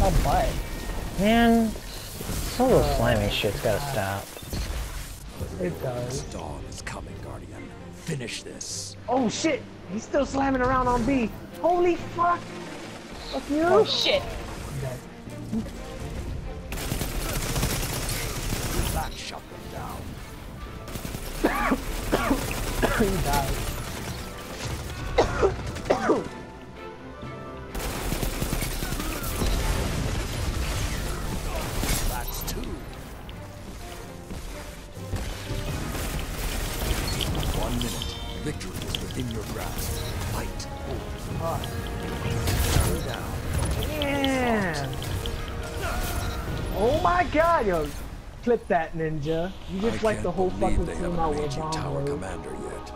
No butt. Man, some of the slimy shit's gotta stop. It does. Dawn is coming, Guardian. Finish this. Oh shit! He's still slamming around on B. Holy fuck! Fuck you! Oh shit. That shut them down. he died. One minute. Victory is within your grasp. Fight. Turn down. Damn! Oh my god, yo! Clip that ninja. You just I like the whole fucking team haven't out made with you bomb tower commander yet.